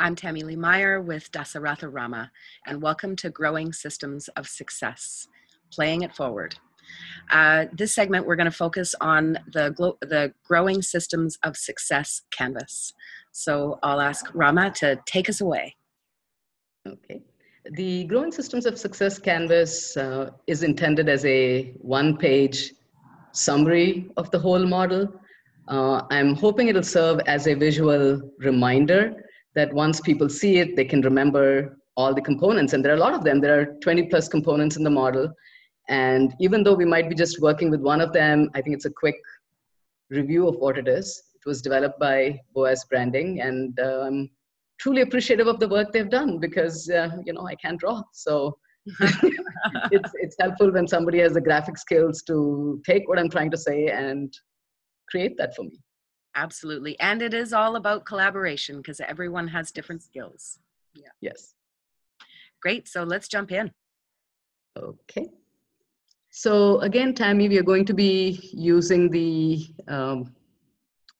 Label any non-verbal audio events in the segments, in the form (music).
I'm Tammy Lea Meyer with Dasaratha Rama, and welcome to Growing Systems of Success, Playing It Forward. Uh, this segment, we're going to focus on the, the Growing Systems of Success canvas. So I'll ask Rama to take us away. Okay. The Growing Systems of Success canvas uh, is intended as a one page summary of the whole model. Uh, I'm hoping it'll serve as a visual reminder that once people see it, they can remember all the components. And there are a lot of them. There are 20 plus components in the model. And even though we might be just working with one of them, I think it's a quick review of what it is. It was developed by Boas Branding, and uh, I'm truly appreciative of the work they've done because uh, you know I can't draw, so (laughs) it's it's helpful when somebody has the graphic skills to take what I'm trying to say and create that for me. Absolutely. And it is all about collaboration because everyone has different skills. Yeah. Yes. Great. So let's jump in. Okay. So again, Tammy, we are going to be using the um,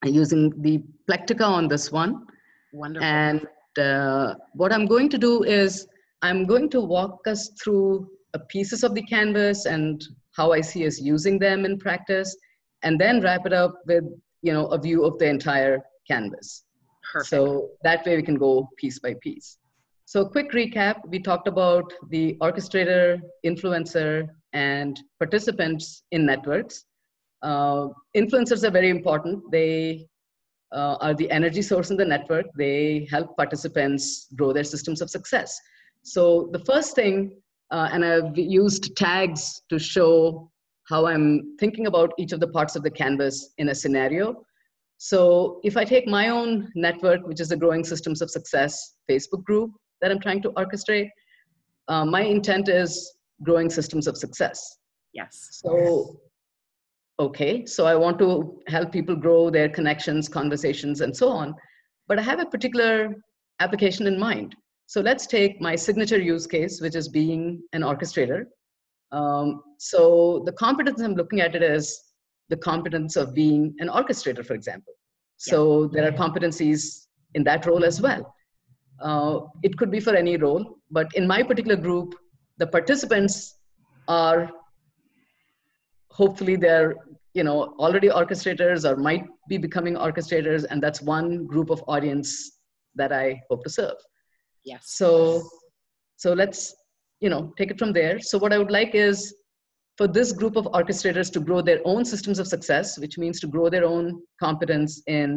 using the Plectica on this one. Wonderful. And uh, what I'm going to do is I'm going to walk us through pieces of the canvas and how I see us using them in practice, and then wrap it up with you know a view of the entire canvas. Perfect. So that way we can go piece by piece. So quick recap, we talked about the orchestrator, influencer, and participants in networks. Uh, influencers are very important. They uh, are the energy source in the network. They help participants grow their systems of success. So the first thing, uh, and I've used tags to show how I'm thinking about each of the parts of the canvas in a scenario. So if I take my own network, which is the Growing Systems of Success Facebook group that I'm trying to orchestrate, uh, my intent is growing systems of success. Yes. So, okay, so I want to help people grow their connections, conversations, and so on. But I have a particular application in mind. So let's take my signature use case, which is being an orchestrator. Um, so the competence I'm looking at it is the competence of being an orchestrator, for example. So yeah. there are competencies in that role as well. Uh, it could be for any role, but in my particular group, the participants are hopefully they're you know already orchestrators or might be becoming orchestrators and that's one group of audience that i hope to serve yes so so let's you know take it from there. So what i would like is for this group of orchestrators to grow their own systems of success which means to grow their own competence in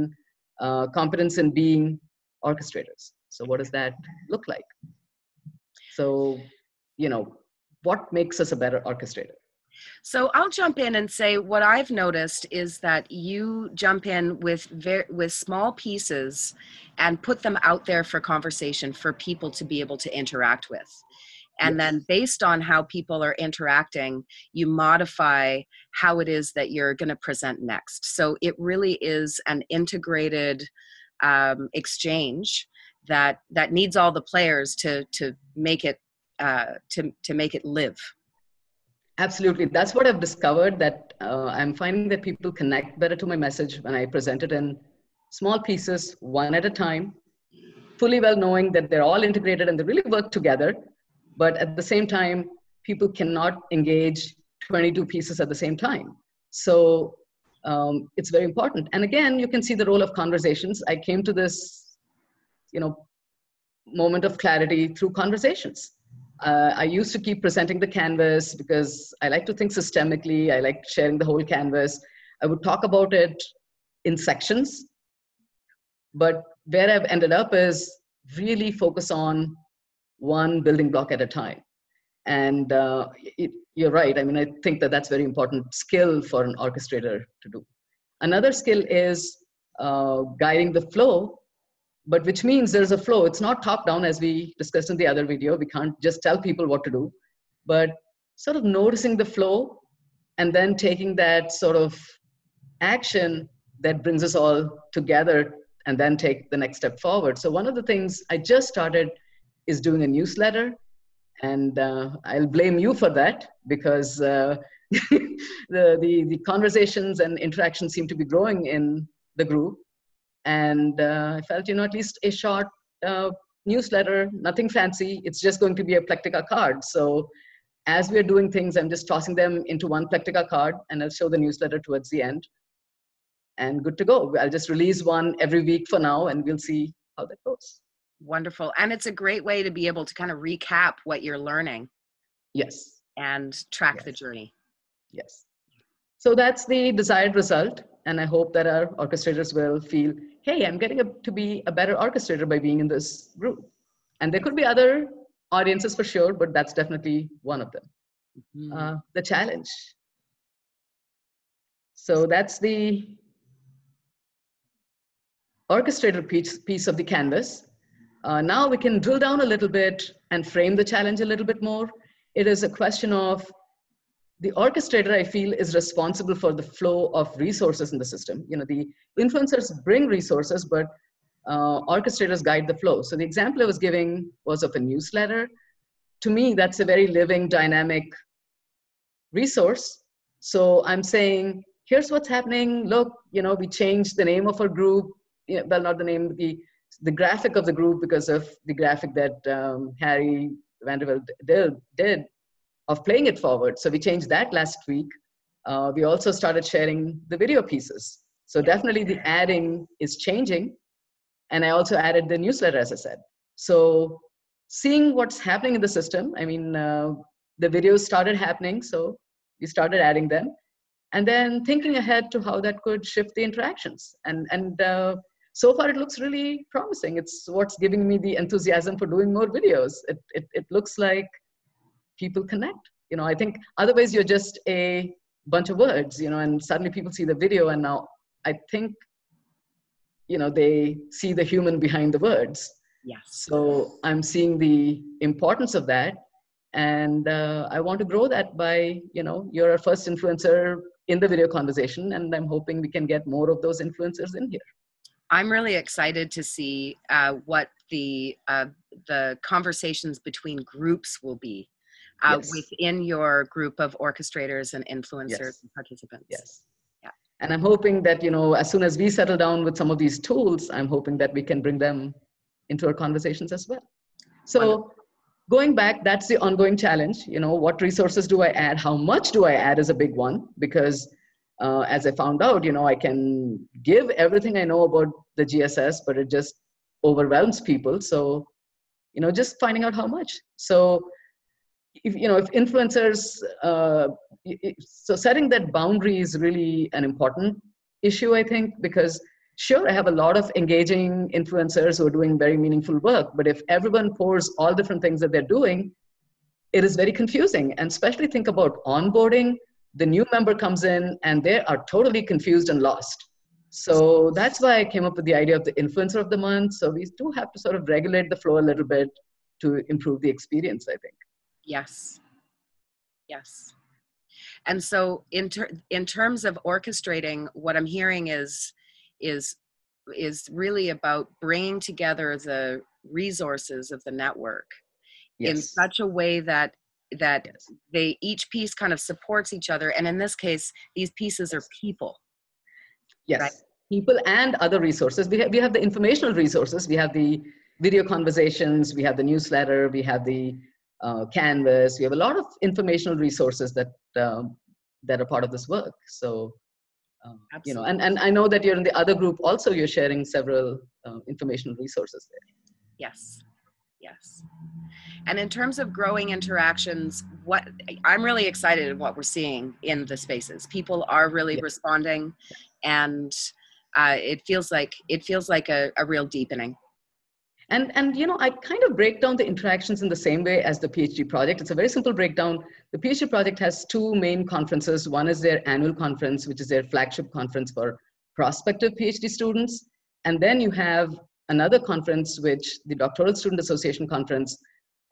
uh, competence in being orchestrators. So what does that look like? So you know what makes us a better orchestrator? So I'll jump in and say what I've noticed is that you jump in with very with small pieces and put them out there for conversation for people to be able to interact with. And yes. then based on how people are interacting, you modify how it is that you're going to present next. So it really is an integrated um, exchange that that needs all the players to to make it uh, to to make it live absolutely that's what i've discovered that uh, i'm finding that people connect better to my message when i present it in small pieces one at a time fully well knowing that they're all integrated and they really work together but at the same time people cannot engage 22 pieces at the same time so um, it's very important and again you can see the role of conversations i came to this you know moment of clarity through conversations uh, I used to keep presenting the canvas because I like to think systemically. I like sharing the whole canvas. I would talk about it in sections. But where I've ended up is really focus on one building block at a time. And uh, it, you're right. I mean, I think that that's very important skill for an orchestrator to do. Another skill is uh, guiding the flow but which means there's a flow. It's not top down as we discussed in the other video. We can't just tell people what to do, but sort of noticing the flow and then taking that sort of action that brings us all together and then take the next step forward. So one of the things I just started is doing a newsletter, and uh, I'll blame you for that because uh, (laughs) the, the the conversations and interactions seem to be growing in the group and uh, i felt you know at least a short uh, newsletter, nothing fancy. It's just going to be a Plectica card. So as we're doing things, I'm just tossing them into one Plectica card and I'll show the newsletter towards the end. And good to go. I'll just release one every week for now and we'll see how that goes. Wonderful. And it's a great way to be able to kind of recap what you're learning. Yes. And track yes. the journey. Yes. So that's the desired result. And I hope that our orchestrators will feel, hey, I'm getting a, to be a better orchestrator by being in this group. And there could be other audiences for sure, but that's definitely one of them. Mm-hmm. Uh, the challenge. So that's the orchestrator piece, piece of the canvas. Uh, now we can drill down a little bit and frame the challenge a little bit more. It is a question of the orchestrator, I feel, is responsible for the flow of resources in the system. You know, the influencers bring resources, but uh, orchestrators guide the flow. So the example I was giving was of a newsletter. To me, that's a very living, dynamic resource. So I'm saying, here's what's happening. Look, you know, we changed the name of our group. You know, well, not the name, the the graphic of the group because of the graphic that um, Harry Vanderbilt did, did of playing it forward. So we changed that last week. Uh, we also started sharing the video pieces. So definitely the adding is changing. And I also added the newsletter, as I said. So seeing what's happening in the system, I mean, uh, the videos started happening. So we started adding them. And then thinking ahead to how that could shift the interactions. And, and uh, so far it looks really promising. It's what's giving me the enthusiasm for doing more videos. It, it, it looks like people connect you know i think otherwise you're just a bunch of words you know and suddenly people see the video and now i think you know they see the human behind the words yes so i'm seeing the importance of that and uh, i want to grow that by you know you're our first influencer in the video conversation and i'm hoping we can get more of those influencers in here i'm really excited to see uh, what the uh, the conversations between groups will be uh, yes. within your group of orchestrators and influencers yes. and participants. Yes. Yeah. And I'm hoping that, you know, as soon as we settle down with some of these tools, I'm hoping that we can bring them into our conversations as well. So Wonderful. going back, that's the ongoing challenge. You know, what resources do I add? How much do I add is a big one because uh, as I found out, you know, I can give everything I know about the GSS, but it just overwhelms people. So, you know, just finding out how much. So if you know if influencers uh, so setting that boundary is really an important issue i think because sure i have a lot of engaging influencers who are doing very meaningful work but if everyone pours all different things that they're doing it is very confusing and especially think about onboarding the new member comes in and they are totally confused and lost so that's why i came up with the idea of the influencer of the month so we do have to sort of regulate the flow a little bit to improve the experience i think Yes. Yes. And so in ter- in terms of orchestrating, what I'm hearing is is is really about bringing together the resources of the network yes. in such a way that that yes. they each piece kind of supports each other and in this case these pieces are people yes right? people and other resources we have, we have the informational resources we have the video conversations we have the newsletter we have the uh, Canvas. We have a lot of informational resources that um, that are part of this work. So, um, you know, and, and I know that you're in the other group also. You're sharing several uh, informational resources there. Yes, yes. And in terms of growing interactions, what I'm really excited at what we're seeing in the spaces. People are really yeah. responding, and uh, it feels like it feels like a, a real deepening and, and you know, I kind of break down the interactions in the same way as the PhD project. It's a very simple breakdown. The PhD project has two main conferences. One is their annual conference, which is their flagship conference for prospective PhD students. And then you have another conference, which the Doctoral Student Association conference,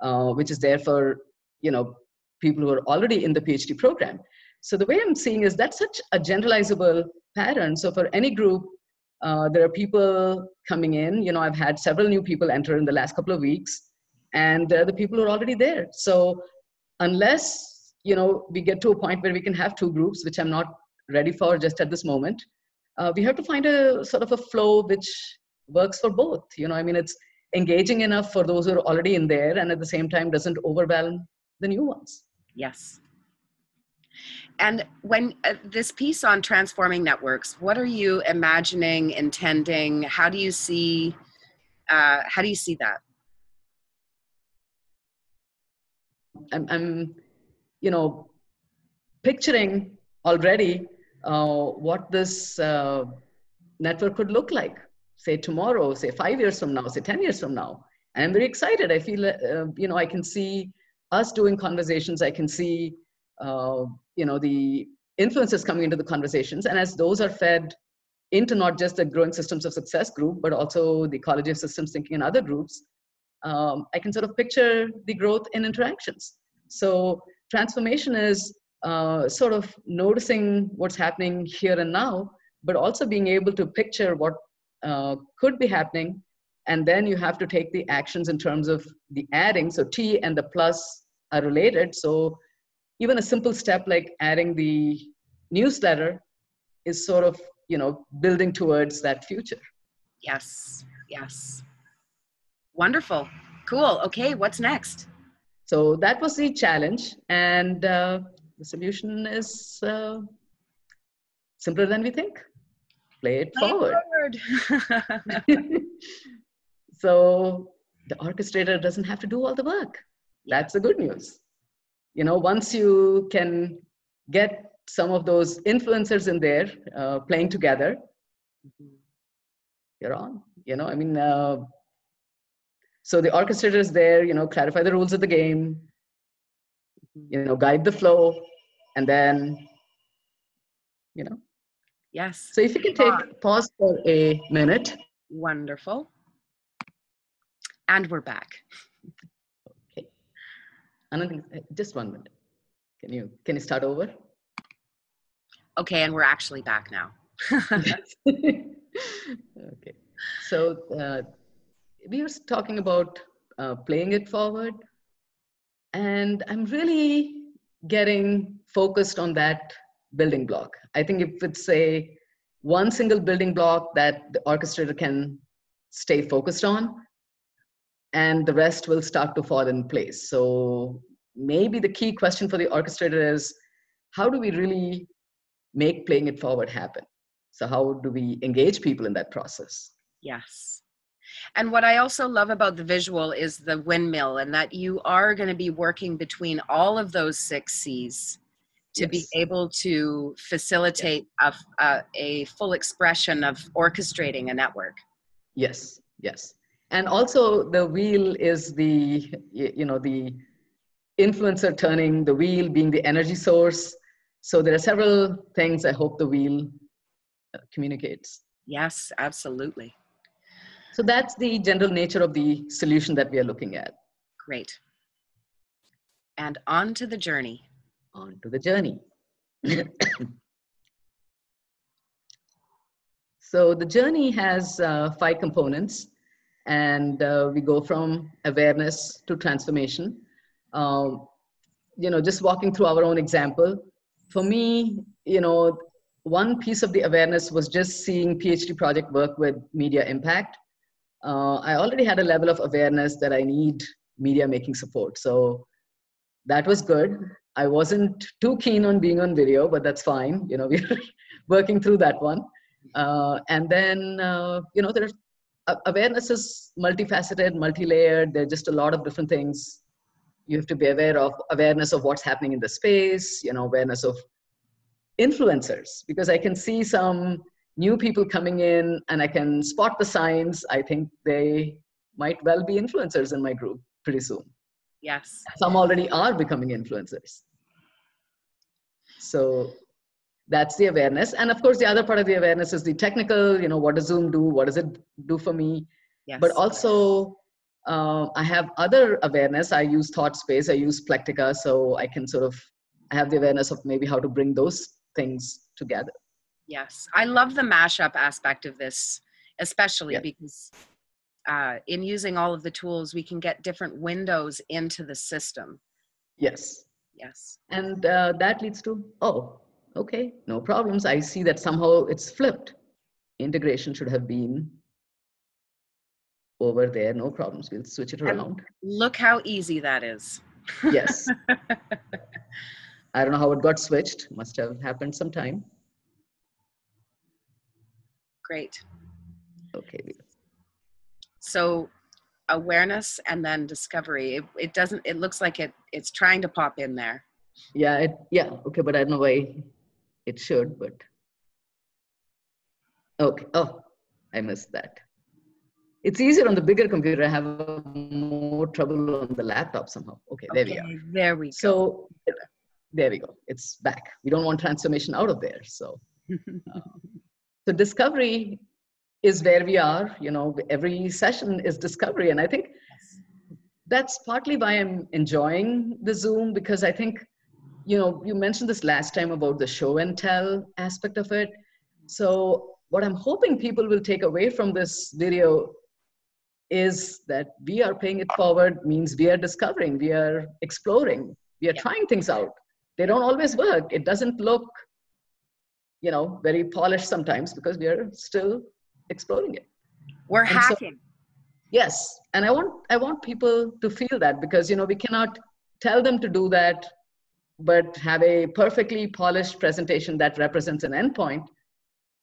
uh, which is there for, you know, people who are already in the PhD program. So the way I'm seeing is that's such a generalizable pattern. So for any group, uh, there are people coming in. You know, I've had several new people enter in the last couple of weeks, and they're the people who are already there. So unless you know we get to a point where we can have two groups, which I'm not ready for just at this moment, uh, we have to find a sort of a flow which works for both. You know, I mean, it's engaging enough for those who are already in there and at the same time doesn't overwhelm the new ones. Yes. And when uh, this piece on transforming networks, what are you imagining, intending? How do you see? Uh, how do you see that? I'm, I'm you know, picturing already uh, what this uh, network could look like, say tomorrow, say five years from now, say 10 years from now. And I'm very excited. I feel, uh, you know, I can see us doing conversations. I can see, uh, you know, the influences coming into the conversations. And as those are fed into not just the growing systems of success group, but also the College of Systems Thinking and other groups, um, I can sort of picture the growth in interactions. So transformation is uh, sort of noticing what's happening here and now, but also being able to picture what uh, could be happening. And then you have to take the actions in terms of the adding. So T and the plus are related. So even a simple step like adding the newsletter is sort of, you know, building towards that future. Yes, yes. Wonderful. Cool. Okay, what's next? So that was the challenge. And uh, the solution is uh, simpler than we think. Play it Play forward. forward. (laughs) so the orchestrator doesn't have to do all the work. That's the good news. You know, once you can get some of those influencers in there uh, playing together, mm-hmm. you're on. You know, I mean, uh, so the orchestrator is there, you know, clarify the rules of the game, you know, guide the flow, and then, you know. Yes. So if you can take pause for a minute. Wonderful. And we're back. Okay. Another, uh, just one minute. Can you can you start over? Okay, and we're actually back now. (laughs) okay. So uh, we were talking about uh, playing it forward, and I'm really getting focused on that building block. I think if it's a one single building block that the orchestrator can stay focused on, and the rest will start to fall in place. So maybe the key question for the orchestrator is how do we really make playing it forward happen? So, how do we engage people in that process? Yes. And what I also love about the visual is the windmill, and that you are going to be working between all of those six C's to yes. be able to facilitate yes. a, a, a full expression of orchestrating a network. Yes, yes. And also, the wheel is the, you know, the influencer turning, the wheel being the energy source. So, there are several things I hope the wheel uh, communicates. Yes, absolutely. So that's the general nature of the solution that we are looking at. Great. And on to the journey. On to the journey. (coughs) so the journey has uh, five components and uh, we go from awareness to transformation. Um, you know, just walking through our own example, for me, you know, one piece of the awareness was just seeing PhD project work with media impact uh, I already had a level of awareness that I need media making support. So that was good. I wasn't too keen on being on video, but that's fine. You know, (laughs) we're working through that one. Uh, and then, uh, you know, there's uh, awareness is multifaceted, multi-layered. There are just a lot of different things you have to be aware of. Awareness of what's happening in the space. You know, awareness of influencers because I can see some new people coming in and I can spot the signs, I think they might well be influencers in my group pretty soon. Yes. Some already are becoming influencers. So that's the awareness. And of course, the other part of the awareness is the technical, you know, what does Zoom do? What does it do for me? Yes. But also, uh, I have other awareness. I use ThoughtSpace, I use Plectica, so I can sort of I have the awareness of maybe how to bring those things together. Yes, I love the mashup aspect of this, especially yeah. because uh, in using all of the tools, we can get different windows into the system. Yes. Yes. And uh, that leads to, oh, okay, no problems. I see that somehow it's flipped. Integration should have been over there. No problems. We'll switch it And- around. Look how easy that is. Yes. (laughs) I don't know how it got switched. Must have happened sometime. Great. Okay. So awareness and then discovery. It, it doesn't, it looks like it, it's trying to pop in there. Yeah. It, yeah. Okay. But I don't know why it should, but. Okay. Oh, I missed that. It's easier on the bigger computer. I have uh, more trouble on the laptop somehow. Okay. There we are. There we go. So there we go. It's back. We don't want transformation out of there. So (laughs) so discovery is where we are. You know, every session is discovery, and I think that's partly why I'm enjoying the Zoom because I think, you know, you mentioned this last time about the show and tell aspect of it. So what I'm hoping people will take away from this video is that we are paying it forward means we are discovering, we are exploring, we are Yeah. trying things out. They don't always work. It doesn't look, you know, very polished sometimes because we are still exploring it. We're And so- hacking. Yes, and I want I want people to feel that because you know we cannot tell them to do that, but have a perfectly polished presentation that represents an endpoint,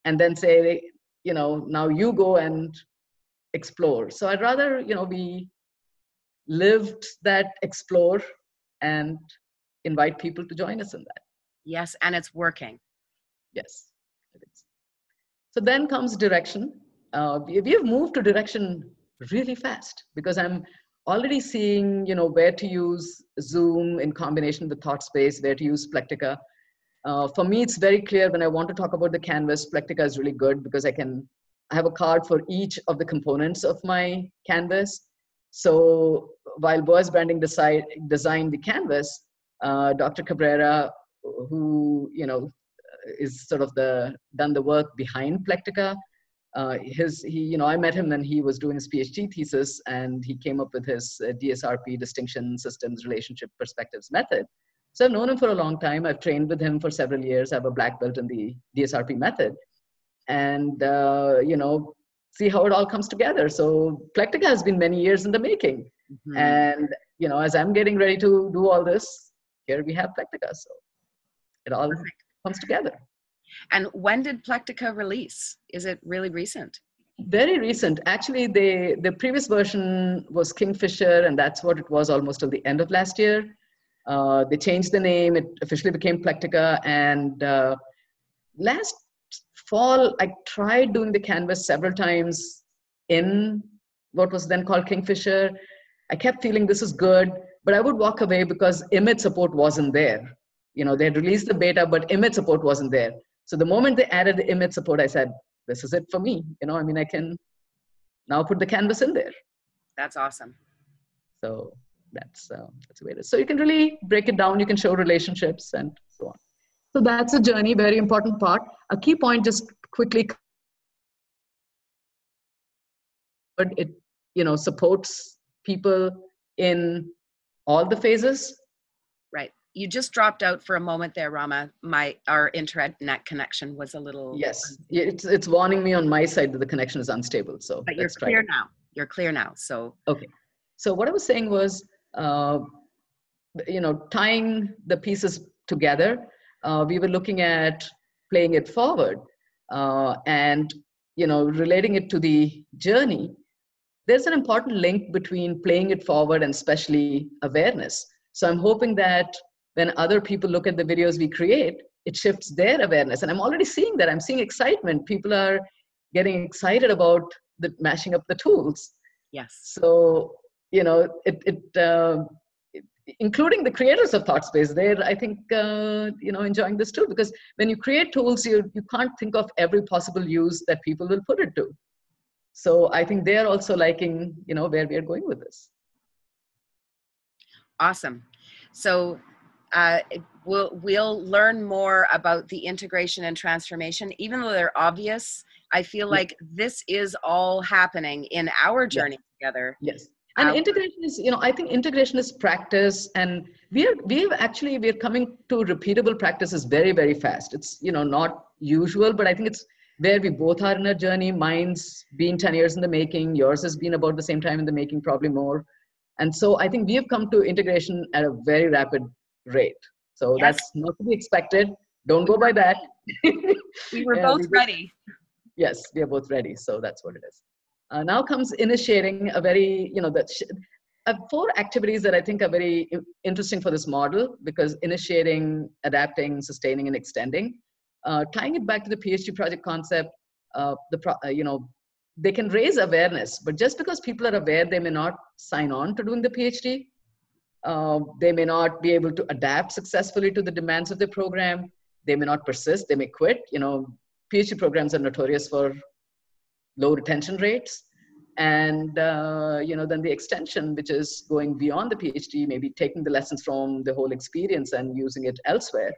and then say, you know, now you go and explore. So I'd rather you know we lived that explore and invite people to join us in that. yes, and it's working. Yes. it is. So then comes direction. Uh, we, have moved to direction really fast because I'm already seeing, you know, where to use Zoom in combination with ThoughtSpace, where to use Plectica. Uh, for me, it's very clear when I want to talk about the canvas, Plectica is really good because I can I have a card for each of the components of my canvas. So while Boas Branding decide, designed the canvas, uh, Dr. Cabrera, who you know is sort of the done the work behind Plectica. Uh, his he you know I met him when he was doing his PhD thesis and he came up with his uh, DSRP distinction systems relationship perspectives method. So I've known him for a long time. I've trained with him for several years. I have a black belt in the DSRP method, and uh, you know see how it all comes together. So Plectica has been many years in the making, Mhm. and you know as I'm getting ready to do all this, here we have Plectica. So it all Perfect. Comes together. And when did Plectica release? Is it really recent? Very recent. Actually, the the previous version was Kingfisher, and that's what it was almost till the end of last year. Uh, they changed the name. It officially became Plectica. And uh, last fall, I tried doing the canvas several times in what was then called Kingfisher. I kept feeling this is good, but I would walk away because image support wasn't there. You know, they had released the beta, but image support wasn't there. So the moment they added the image support, I said, this is it for me. You know, I mean, I can now put the canvas in there. That's awesome. So that's uh, that's the way it is. So you can really break it down. You can show relationships and so on. So that's a journey, very important part. A key point, just quickly, but it you know supports people in all the phases. Right. You just dropped out for a moment there, Rama. My our internet connection was a little Yes, it's it's warning me on my side that the connection is unstable. So But you're clear now. You're clear now. So okay. So what I was saying was, uh, you know, tying the pieces together. Uh, we were looking at playing it forward uh, and you know relating it to the journey. There's an important link between playing it forward and especially awareness. So I'm hoping that when other people look at the videos we create, it shifts their awareness. And I'm already seeing that. I'm seeing excitement. People are getting excited about the mashing up the tools yes. so you know it, it, uh, including the creators of thoughtspace they're i think uh, you know enjoying this too because when you create tools you you can't think of every possible use that people will put it to so i think they're also liking you know where we're going with this Awesome. So uh, we'll we'll learn more about the integration and transformation, even though they're obvious. I feel Yeah. like this is all happening in our journey together. yes and Our- integration is you know i think integration is practice and we're we've actually we're coming to repeatable practices very very fast it's you know not usual but i think it's where we both are in our journey. Mine's been 10 years in the making, yours has been about the same time in the making, probably more. And so I think we have come to integration at a very rapid rate. So yes. that's not to be expected. Don't go by that. we were (laughs) both ready. Yes, we are both ready. So that's what it is. Uh, now comes initiating a very, you know, that uh, four activities that I think are very interesting for this model because initiating, adapting, sustaining, and extending. Uh, tying it back to the PhD project concept, uh, the pro- uh, you know they can raise awareness, but just because people are aware, they may not sign on to doing the PhD. Uh, they may not be able to adapt successfully to the demands of the program. They may not persist. They may quit. You know, PhD programs are notorious for low retention rates and uh, you know then the extension which is going beyond the phd maybe taking the lessons from the whole experience and using it elsewhere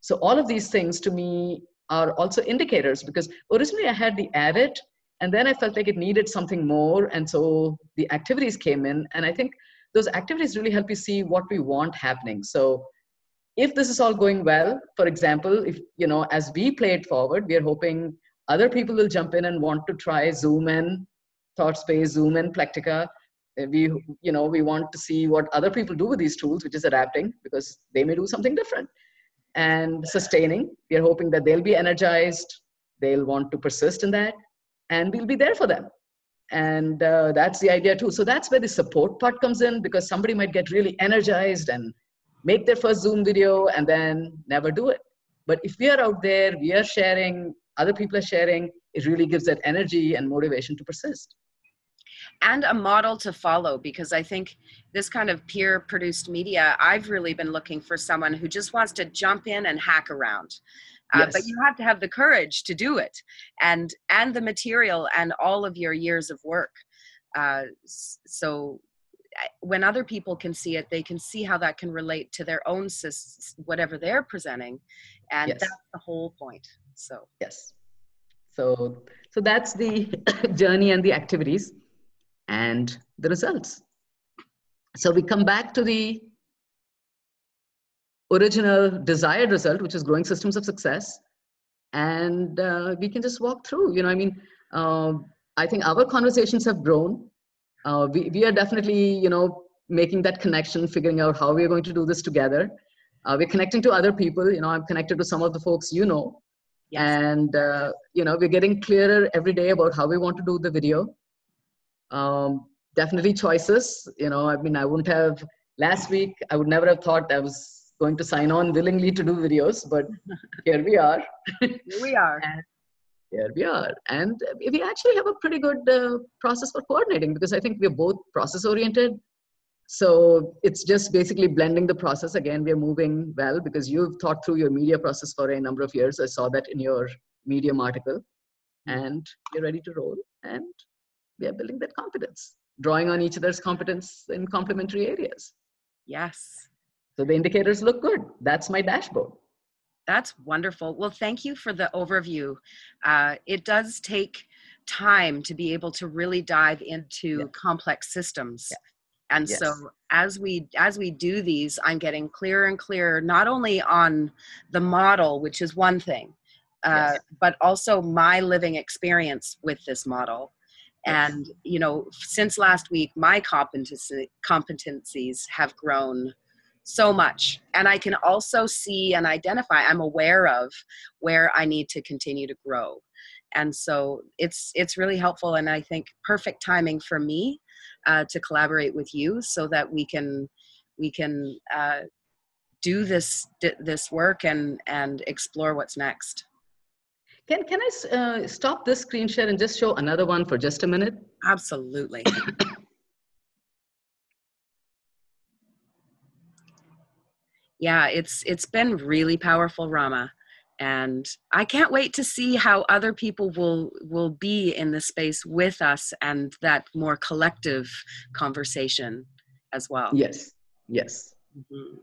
so all of these things to me are also indicators because originally i had the addit and then i felt like it needed something more and so the activities came in and i think those activities really help you see what we want happening so if this is all going well for example if you know as we play it forward we are hoping other people will jump in and want to try zoom in ThoughtSpace, Zoom, in, Plectica. We, you know, we want to see what other people do with these tools, which is adapting because they may do something different. And sustaining, we are hoping that they'll be energized, they'll want to persist in that, and we'll be there for them. And uh, that's the idea too. So that's where the support part comes in because somebody might get really energized and make their first Zoom video and then never do it. But if we are out there, we are sharing, other people are sharing, it really gives that energy and motivation to persist and a model to follow because I think this kind of peer produced media, I've really been looking for someone who just wants to jump in and hack around. Uh. But you have to have the courage to do it and and the material and all of your years of work. Uh, so when other people can see it, they can see how that can relate to their own whatever they're presenting, and yes. that's the whole point. So yes, so so that's the (coughs) journey and the activities and the results. So we come back to the original desired result, which is growing systems of success. And uh, we can just walk through, you know, I mean, uh, I think our conversations have grown. Uh, we, we are definitely, you know, making that connection, figuring out how we're going to do this together. Uh, we're connecting to other people, you know, I'm connected to some of the folks you know. Yes. And, uh, you know, we're getting clearer every day about how we want to do the video um, definitely choices. You know, I mean, I wouldn't have last week. I would never have thought I was going to sign on willingly to do videos, but here we are. Here we are. (laughs) here we are, and we actually have a pretty good uh, process for coordinating because I think we're both process oriented. So it's just basically blending the process. Again, we're moving well because you've thought through your media process for a number of years. I saw that in your Medium article, and you're ready to roll. And we are building that competence, drawing on each other's competence in complementary areas. Yes. So the indicators look good. That's my dashboard. That's wonderful. Well, thank you for the overview. Uh, it does take time to be able to really dive into yeah. complex systems. Yeah. And yes. so as we as we do these, I'm getting clearer and clearer not only on the model, which is one thing, uh, yes. but also my living experience with this model and you know since last week my competency competencies have grown so much and i can also see and identify i'm aware of where i need to continue to grow and so it's it's really helpful and i think perfect timing for me uh, to collaborate with you so that we can we can uh, do this this work and and explore what's next can, can I uh, stop this screen share and just show another one for just a minute? Absolutely. (coughs) yeah, it's it's been really powerful, Rama. And I can't wait to see how other people will will be in this space with us and that more collective conversation as well. Yes, yes. Mm-hmm.